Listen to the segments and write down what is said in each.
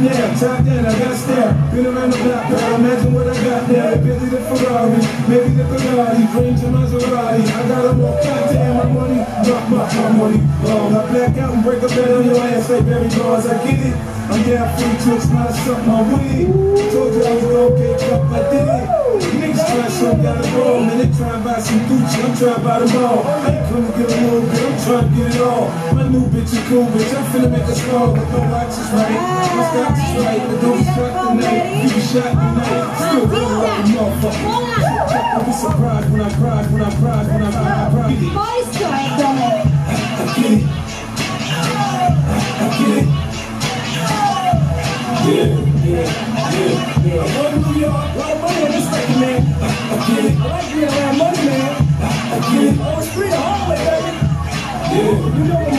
Yeah, top down, I got stare. Been around the block, girl. Imagine what I got there. The Bentley, the Ferrari, maybe the Bugatti, range of Maserati. I got a more goddamn my money, rock my, my money. Long, I black out and break a bed on your ass like Barry Bonds. I get it. Oh, I'm down free tricks, not something I'm with. Told you I was gonna get up, I did it. Niggas try show got a ball, man. They try to buy some Gucci, I'm trying to buy them all. I ain't come to get a little bit, I'm trying to get it all. My new bitch is bitch. I'm finna make a score, but no watches right. My stocks is right, but don't be shot tonight. You be shot tonight, still running like a motherfucker. Don't be surprised when I cry, when I cry, when I cry, I cry. Poi scordo. I get it. I get it. Yeah, yeah, yeah, yeah. I'm from New York, a lot of money on this record, man. I get it. I like being around money, man. I get it. On the street, the hallway, baby. Yeah, you know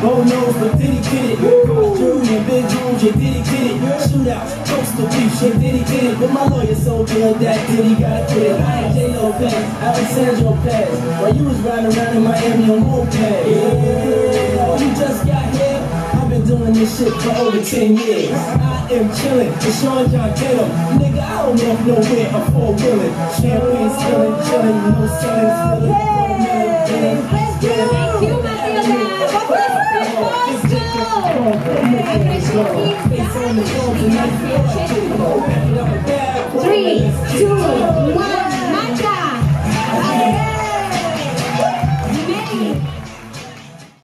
Gold nose, but diddy get it. Junior, Big Jones, you diddy get it. Shootouts, coastal beach, you diddy get it. But my lawyer so good that diddy got quit. I ain't J Lopez, Alexandro Pez. While you was riding around in Miami on moped. Yeah, oh, you just got here. I've been doing this shit for over 10 years. I am chillin', it's Sean John Tatum. Nigga, I don't know nowhere I'm four wheeling. Champagne spilling, chillin', no selling, spilling. Three, two, one.